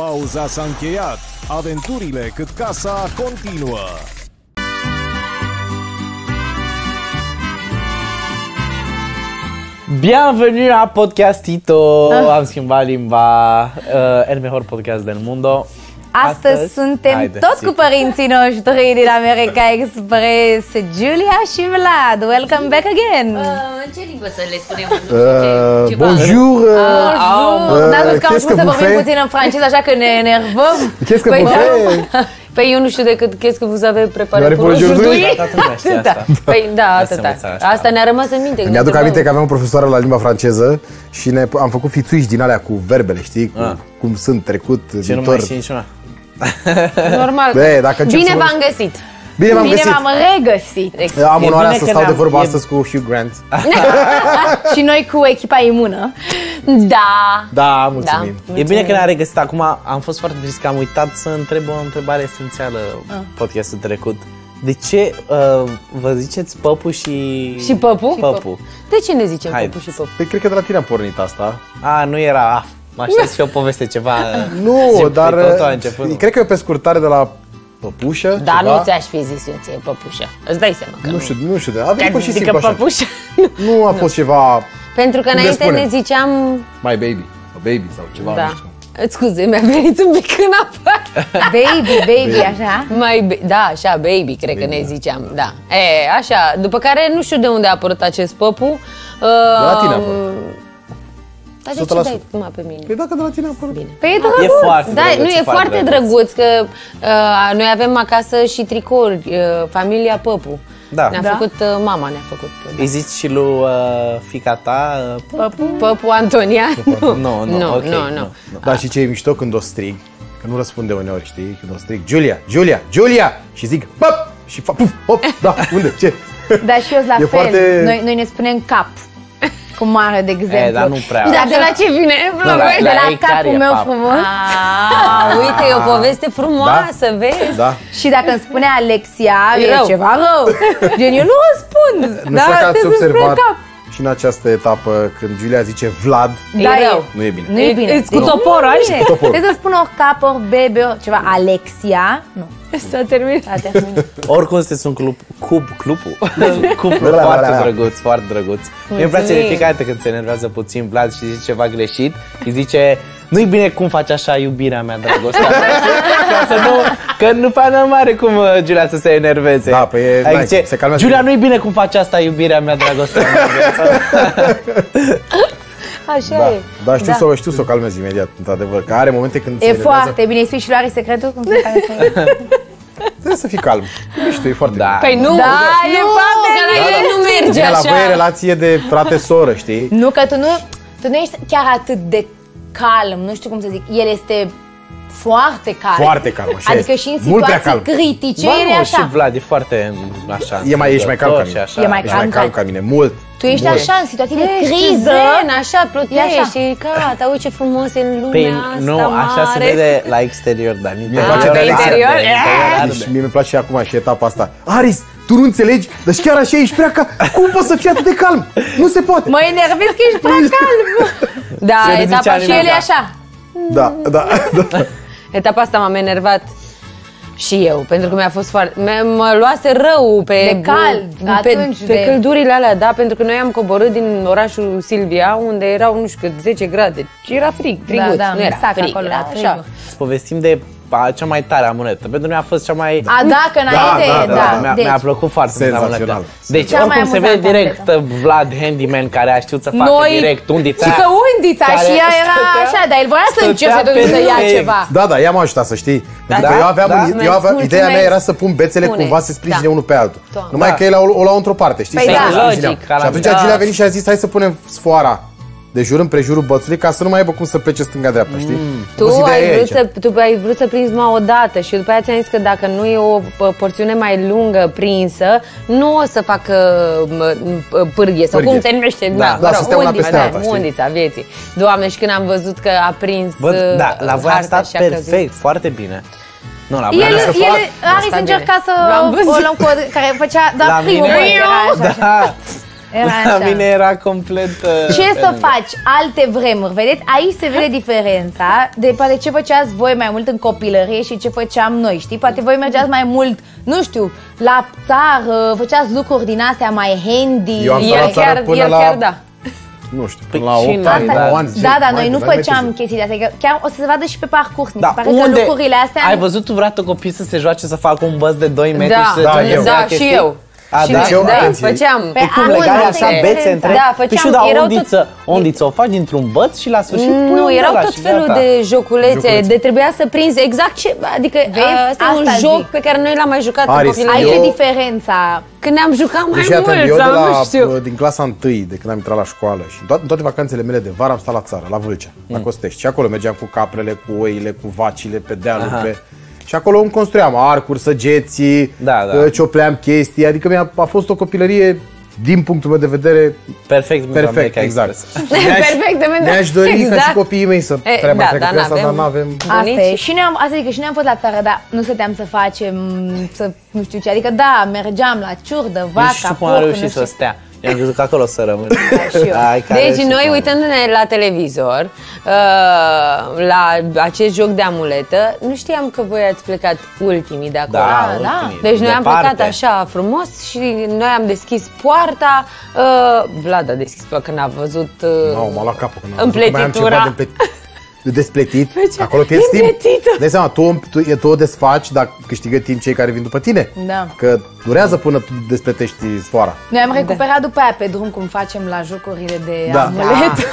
Pauza s-a încheiat. Aventurile cât casa continuă. Bienvenue a Podcastito! Am schimbat limba, uh, el mejor podcast del mundo. Astăzi, Astăzi, suntem haide, tot zi. cu părinții noștri din America Express, Julia și Vlad. Welcome back again! Uh, în ce limbă să le spunem? Euh, Ceva. bonjour. euh, Bonjour! Euh, N-a spus că am qu'est-ce spus que să vous vorbim faites? puțin în franceză, așa că ne enervăm. Qu'est-ce que Păi vous da. faites Păi eu nu știu decât qu'est-ce que vous avez préparé Doar pour bonjour, aujourd'hui. Da, toată lumea știe Atâta. asta. Păi da, Lasă atâta. învăța așa. Asta ne-a rămas în minte. Mi-aduc aminte că aveam o profesoară la limba franceză și ne, am făcut fițuici din alea cu verbele, știi? Cu, Ah. cum sunt trecut, Ce nu viitor. mai știi niciuna. Normal. Bă, dacă încep Bine să v-am găsit. Bine v-am Bine găsit. v-am regăsit. Am E onoarea bine să că stau de ne-am- vorbă e- astăzi cu Hugh Grant. și noi cu echipa imună. Da. Da, mulțumim. E bine că ne-a regăsit acum. Am fost foarte trist că am uitat să întreb o întrebare esențială podcastul trecut. De ce uh, vă ziceți păpu și... Și păpu? Păpu. De ce ne zicem Hai. păpu și păpu? Păi cred că de la tine a pornit asta. A, nu era... Ah, mă aștept și o poveste ceva... Nu, Zi, dar pe totul a început. cred că e pe scurtare de la păpușă. Dar ceva. nu ți-aș fi zis eu ție păpușă. Îți dai seama că Nu știu, nu știu, a venit pur și Adică simplu așa. păpușă. Nu a fost ceva Pentru că Cum le înainte spunem? ne ziceam... My baby, a baby sau ceva, Da. nu știu. Scuze, mi-a venit un pic în apă. Baby, baby, așa. Mai, ba- da, așa, baby, cred că ne ziceam, da. E, așa, după care nu știu de unde a apărut acest păpu. Uh, De la tine a apărut. Dar de ce 100%. dai numai pe mine? Păi dacă de la tine a apărut. Bine. Păi e E drăguț. foarte Da, drăguț, nu, e foarte drăguț că uh, noi avem acasă și tricouri, uh, familia Păpu. Da. Ne-a Da? făcut, uh, mama ne-a făcut. uh, Îi zici și lui uh, fica ta... Uh, Păpu, Păpu Antonian. Nu, nu, nu, ok, nu, nu. Da, și ce e mișto când o strig, că nu răspunde uneori, știi? Când o strig, Julia, Julia, Julia! Și zic, păp! Și fa, puf, hop, da, unde, ce? Dar și eu la E fel. foarte- Noi, noi ne spunem cap. Cu mare, de exemplu. E, dar nu prea. Dar de la ce vine? la- de la la ei care capul e meu pap? frumos. Ah, uite, e o poveste frumoasă, vezi? Da. Și dacă îmi spune Alexia, E e, rău. ceva rău. Gen, eu nu răspund. Nu știu dacă ați trebuie să spun observat cap. Și în această etapă, când Julia zice Vlad, E Da, rău. nu e bine. Nu e bine. Îți cu Nu. toporul, Nu e așa? bine. Cu toporul. Trebuie să spun ori cap, ori baby, ori ceva. Alexia. Nu. S-a terminat. A terminat. Oricum sunteți un club, cub, clubul, cuplu Da, da, foarte da, da. drăguț, foarte drăguț. Mie îmi place de Mulțumim. fiecare dată când se enervează puțin Vlad și zice ceva greșit, îi zice nu-i bine cum faci așa iubirea mea, dragostea mea. Ca să nu, că nu prea nu are cum uh, Giulia să se enerveze. Da, păi e Adică nice, zice, se calmează. Giulia, nu-i bine cum faci asta, iubirea mea, dragostea mea. Așa Da, e. da, știu, Să, o, știu să o calmez imediat, într-adevăr, că are momente când se E enervează. foarte bine. Spui și lui Ari secretul? Cum se care să Trebuie să fii calm. Nu știu, e foarte Da. Păi nu, Da, nu, e foarte că la bine. ele nu merge bine. La așa. voi e relație de frate-soră, știi? Nu, că tu nu, tu nu ești chiar atât de calm. Nu știu cum să zic. El este foarte calm. Foarte calm, așa Adică este. și în Mult prea situații calm. critice, Ba el e nu, și așa. Vlad e foarte așa. E mai, ești mai calm ca și mine. așa. E mai Ești mai calm calm ca- ca mine, mult. Tu ești mult. așa în situații de Ești criză. zen, așa, E așa. plutești, și gata, uite ce frumos e în lumea Păi asta nu, așa se mare. vede la exterior, dar în interior. place de arde, interior? în interior arde. Deci mie mi place și acum și etapa asta. Aris, tu nu înțelegi? Deci chiar așa ești prea ca... Cum poți să fii atât de calm? Nu se poate. Mă enervez că ești prea calm. Da, Ce ne etapa zicea și Și el e așa. Da, da, da. Etapa asta m-am enervat și eu, pentru că mi-a fost foarte... mi- Mă luase rău pe... De cald, pe, atunci pe de- căldurile alea, da, pentru că noi am coborât din orașul Silvia, unde erau, nu știu cât, 10 grade. Și era frig, friguț, da, nu era sac frig, acolo era la așa. frigul. Să povestim de a, cea mai tare amuletă. Pentru noi a fost cea mai... A, da, că înainte, da, da. da, Mi-a, deci, mi-a plăcut foarte mult Senzațional. amuletă. Deci, Cea mai oricum se vede amuzantă direct uh, Vlad Handyman, care a știut să facă Noi, direct undița. și că undița care și ea era stătea- așa, dar el voia să stătea încerce totuși să ia perfect. ceva. Da, da, ea m-a ajutat să știi. Pentru că da, eu aveam, da. eu aveam Mulțumesc. ideea mea era să pun bețele Spune. cumva să sprijine Da. unul pe altul. Doamne. Numai Da. că el o, o luau într-o parte, știi? Păi Și da. atunci sprijineam. Logic, ca la Și atunci mine. Gile a venit și a zis, hai să punem sfoara de jur împrejurul bățului ca să nu mai aibă cum să plece stânga-dreapta, știi? A Tu fost ideea ai, ei vrut aici. să, tu ai vrut să prinzi numai o dată și după aceea ți-am zis că dacă nu e o p- porțiune mai lungă prinsă, nu o să facă m, m, pârghie sau Pârghie. cum se numește, Da, na, da, mă să rog, stea una undița, peste alta, da, știi? undița vieții. Doamne, și când am văzut că a prins Bă, da, la voi a harta stat și a căzut. perfect, foarte bine. Nu, la voi El, a stat el, foarte- Aris Asta încerca bine. să V-am o văzut. luăm cu o, care făcea, La dar primul mine- băț era așa. Da. Era La așa. mine era complet... uh, Ce pe să lângă. faci alte vremuri? Vedeți, aici se vede diferența de poate ce făceați voi mai mult în copilărie și ce făceam noi, știi? Poate voi mergeați mai mult, nu știu, la țară, făceați lucruri din astea mai handy. Eu am stat El la țară chiar, până el la- chiar da. Nu știu, Păi până la și 8 noi, ani, da. 9 ani. Da, da, mai noi nu mai mai făceam târziu. chestii de astea, că chiar o să se vadă și pe parcurs. Mi se Da, pare că unde lucrurile astea... ai văzut tu vreodată copii să se joace să facă un băț de 2 metri Da, și să da, joace eu. să Da, ia și chestii? eu. A, și da? noi, Și eu, da, atenție. făceam. Pe Păi cum auzi, legare asta așa e bețe diferența. între... Da, Păi făceam- și da, erau ondiță, ondiță o faci dintr-un băț și la sfârșit pui Nu, un erau ăla tot și felul gata. de joculețe, Joculețe. de trebuia să prinzi exact ce, adică Vezi? asta e un Asta joc zic. pe care noi l-am mai jucat în Aris, copilărie. Aici Eu- e diferența. Când ne-am jucat mai Deci, mult, atent, eu de sau nu la, știu. din clasa 1 de când am intrat la școală și în toate, în toate vacanțele mele de vară am stat la țară, la Vâlcea, la Mm. Costești. Și acolo mergeam cu caprele, cu oile, cu vacile, pe dealuri, pe... Și acolo îmi construiam arcuri, săgeții, Da, da. uh, ciopleam chestii, adică mi-a, a fost o copilărie, din punctul meu de vedere, Perfect, perfect, America exact. Express. Perfect, America- Mi-aș dori ca și exact. copiii mei să E, treaba da, treacă dar pe asta, dar n-avem. nu avem... Asta e. Bunici? Și noi am, asta zic că și noi am fost la țară, dar nu stăteam să facem, să nu știu ce. Adică da, mergeam la ciurdă, Nu vaca, știu cum a porc, reușit nu să știu. stea. Eu am crezut că acolo să rămân. și eu. Ai, că a Deci reușit, noi, mă. uitându-ne la televizor, uh, la acest joc de amuletă, nu știam că voi ați plecat ultimii de acolo. Da, da. ultimii, Deci noi am departe. plecat așa frumos și noi am deschis poarta. Uh, Vlad a deschis poarta când a văzut uh, Nu, m-a luat capul când am văzut că mai am ceva împletitura. de, împlet- de despletit. ce? Acolo pierzi timp. Împletită. Dai seama, tu, tu, tu o desfaci, dar câștigă timp cei care vin după tine. Da. Că durează până tu despletești sfoara. Noi am recuperat după aia pe drum cum facem la jocurile de Da. amulet.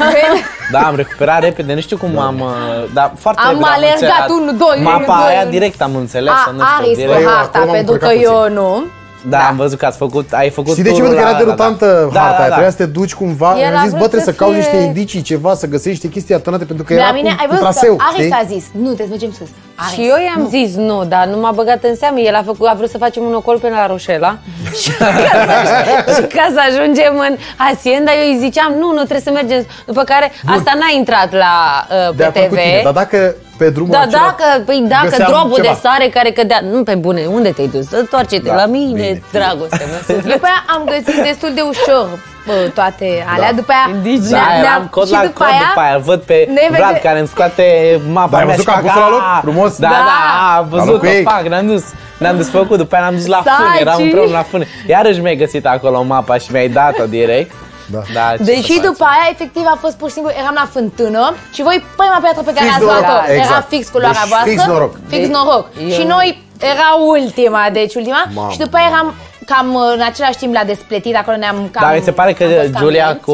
Da, am recuperat repede, nu știu cum am... uh, Dar foarte Am repede alergat, înțeles. unu, doi, unu, Mapa doi, aia unu. direct am înțeles. A, nu știu, Aris direct. pe Eu harta, acolo m-am pentru că încurcat eu puțin. nu. Da, am văzut că ați făcut, ai făcut Știi de ce? turul Pentru că era la- derutantă da, da. harta Da, aia. da, Trebuia da. să te duci cumva. El Mi-am a zis, vrut bă, trebuie să să cauți fie- niște indicii, ceva, să găsești niște chestii atunate, pentru că La era mine, cu, ai cu văzut traseu. că Aris știi? a zis, nu, trebuie să mergem sus. Aris. Și eu i-am zis nu, dar nu m-a băgat în seamă. El a, făcut, a vrut să facem un ocol până la Roșela și, ca să, și ca să ajungem în Hacienda, eu îi ziceam nu, nu trebuie să mergem. După care asta n-a intrat la uh, De pe a TV. făcut tine. Dar dacă pe drumul Da, acela dacă, păi dacă găseam drobul ceva. de sare care cădea, nu pe bune, unde te-ai dus? Întoarce-te Da, la mine, bine. dragoste, mă suflet. După aia am găsit destul de ușor bă, toate alea. După aia Indici. Da, ne-am- eram cod și la după cod aia, după aia. Văd pe ne Vlad vede- care îmi scoate mapa Dar ai mea văzut și că am fac, pus-o la "Ah!" loc? Frumos? Da, Da. da, am loc văzut cu că ei. fac, ne-am dus. Ne-am desfăcut, după aia ne-am dus la fune, eram Saci. împreună la fune. Iarăși mi-ai găsit acolo mapa și mi-ai dat-o direct. Da. da ce Deși să faci? după aia, efectiv, a fost pur și simplu, eram la fântână și voi, prima piatră pe care Fix ați luat-o noroc, era exact. fix culoarea Deci, voastră. fix noroc. Fix Deci, noroc. eu- Și noi era ultima, deci ultima. Mamă. Și după aia eram cam în același timp la despletit, acolo ne-am cam... Dar mi se pare că am fost cam Julia lenți. cu,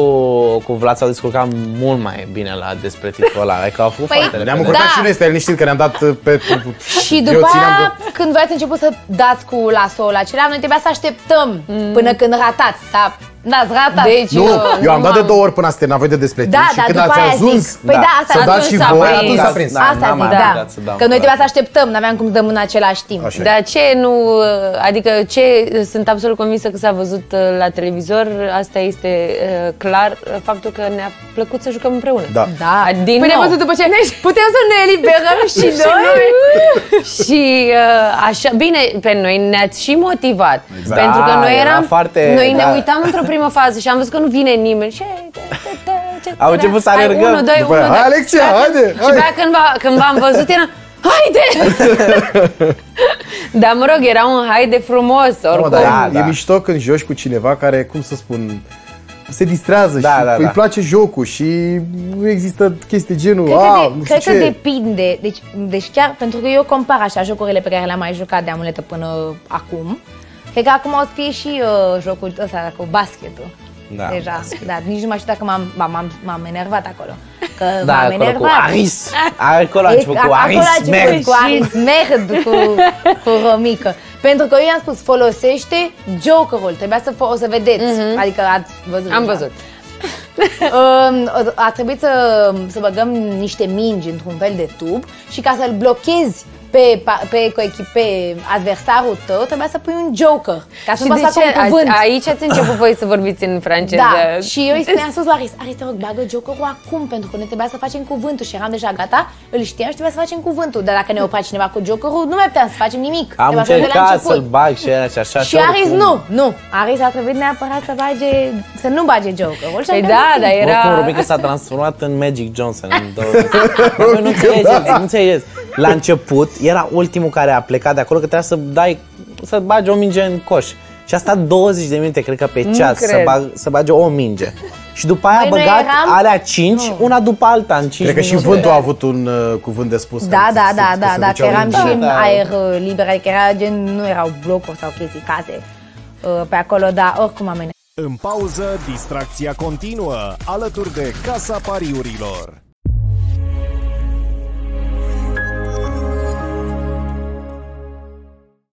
cu Vlad s-au descurcat mult mai bine la despletitul ăla. Adică au făcut Păi, foarte Ne-am repede. încurcat Da. și noi, stai liniștit că ne-am dat uh, pe... pe- pe- Și eu după țineam aia, de- când voi ați început să dați cu lasoul acela, noi trebuia să așteptăm până când ratați, dar n-ați ratat. Deci Nu, eu, eu am dat de m-am- două ori până ați terminat voi de despletit Da, și dar când după ați aia ajuns zic. Păi da, asta să atunci dați și s-a voi, prins. atunci s-a prins. Da, Asta n-am zic, mai da. apucat să dau Că noi clar. trebuia să așteptăm, n-aveam cum să dăm în același timp. Așa. Dar ce nu, adică ce sunt absolut convinsă că s-a văzut uh, la televizor, asta este uh, clar, uh, faptul că ne-a plăcut să jucăm împreună. Da. Da. Din păi ne-am nou. văzut după ce ne putem să ne eliberăm și noi. și uh, așa, bine, pe noi ne-ați și motivat. Exact. Pentru că Da, noi era eram, foarte- noi ne da. uitam într-o primă fază și am văzut că nu vine nimeni. Și, Au început să Hai, alergăm. Unu, doi, După unu, aia, doi. hai, Alexia, Și abia haide, când- Și hai. abia când, v- când v-am văzut era Haide! Dar mă rog, era un haide frumos, Mă, oricum. dar Da, e, da. e mișto când joci cu cineva care, cum să spun, se distrează Da, și da, îi da. place jocul și nu există chestii de genul, Cred, a, că, nu de, știu cred că ce. depinde. Deci, deci chiar pentru că eu compar așa jocurile pe care le-am mai jucat de amuletă până acum. Cred că acum o să fie și uh, jocul ăsta cu basketul. Da, Deja, basket. da, nici nu mai știu dacă m-am, ba, m-am, m-am enervat acolo. Că Da, m-am acolo cu enervat. Aris. Acolo a E- început cu acolo Aris. a început Mergi. cu Aris Merd, cu, cu Romică. Pentru că eu i-am spus, folosește Joker-ul, trebuia să, fo- o să vedeți, adică ați văzut. Am deja. văzut. Um, a trebuit să, să băgăm niște mingi într-un fel de tub și ca să-l blochezi pe, pa- pe, coechip, pe adversarul tău, trebuia să pui un joker. Ca să Și nu de poți ce? să un cuvânt. A- Aici ați început voi să vorbiți în franceză. Da, și eu îi spuneam sus la Aris, Aris, te rog, bagă jokerul acum, pentru că noi trebuia să facem cuvântul și eram deja gata, îl știam și trebuia să facem cuvântul, dar dacă ne oprea cineva cu jokerul, nu mai puteam să facem nimic. Am Trebuia să o luăm de la încercat început. să-l bag și era și așa. Și Aris oricum- nu, nu. Aris a trebuit neapărat să bage, să nu bage jokerul. Și Păi am da, pierdut dar timp. era... Oricum, Rubica s-a transformat în Magic Johnson în două... Bă, nu înțelegeți, nu înțelegeți. La început era ultimul care a plecat de acolo că trebuia să dai, să bagi o minge în coș. Și a stat 20 de minute, cred că pe ceas, să, cred. bag, să bage o minge. Și după aia a Păi noi băgat eram- alea 5, una după alta, în 5 Cred că și minute. vântul a avut un uh, cuvânt de spus. Da, că da, se- da, se- da, se dacă duceau eram minge. și în Da. aer uh, liber, adică era gen, nu erau blocuri sau chestii, case uh, pe acolo, dar oricum am În pauză, distracția continuă, alături de Casa Pariurilor.